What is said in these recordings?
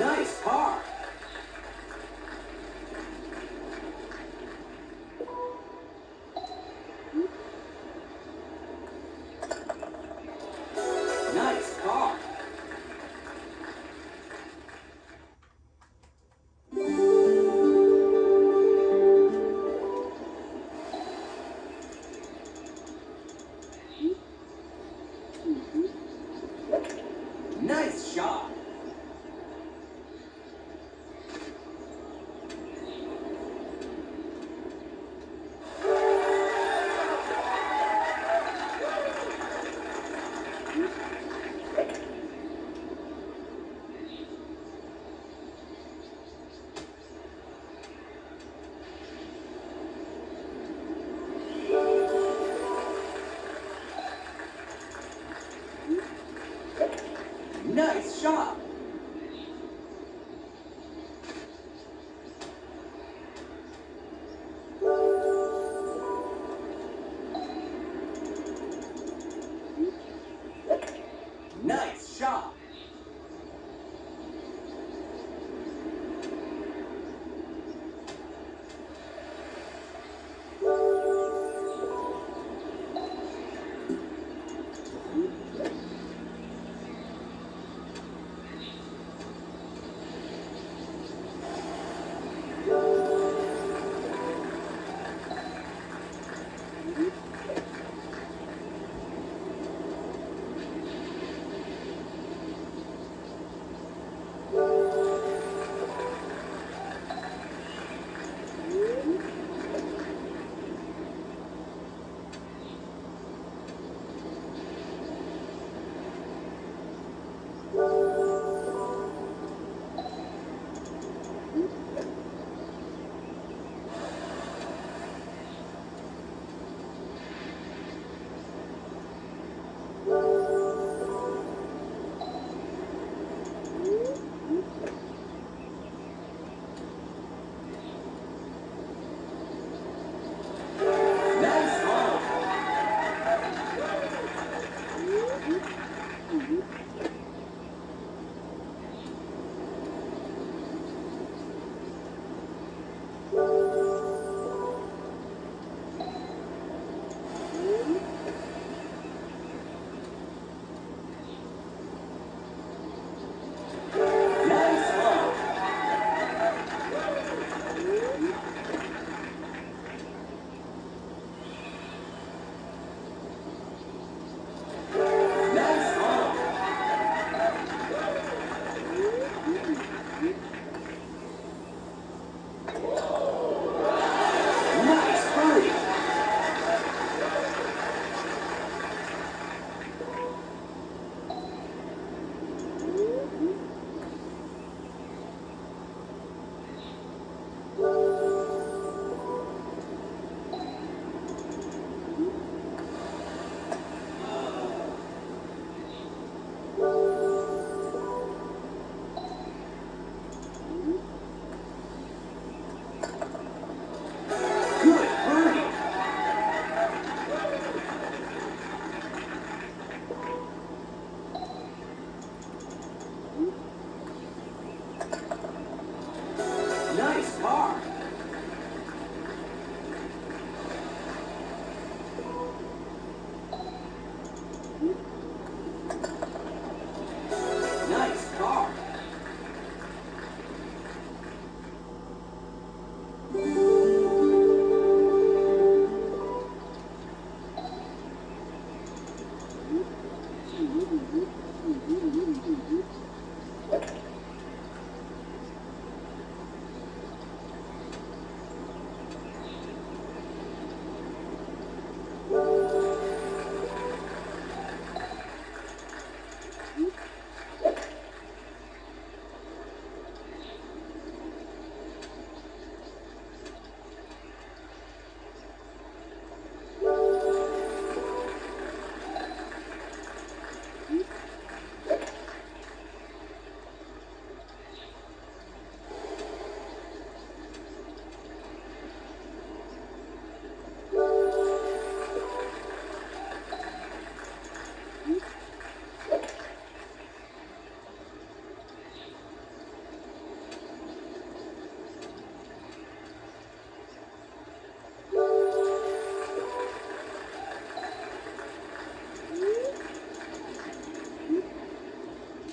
Nice car.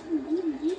Nice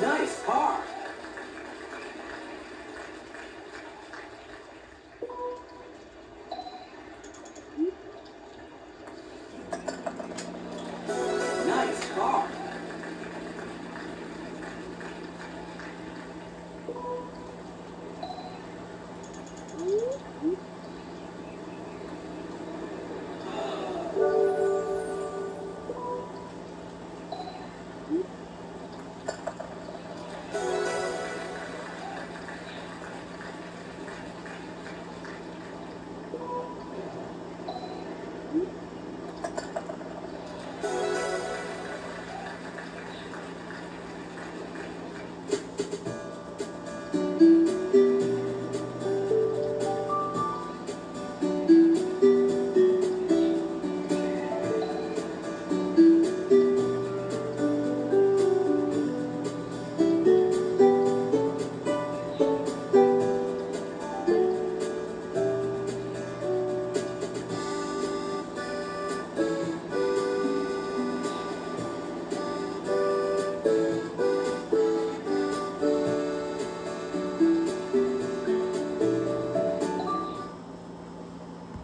Nice par.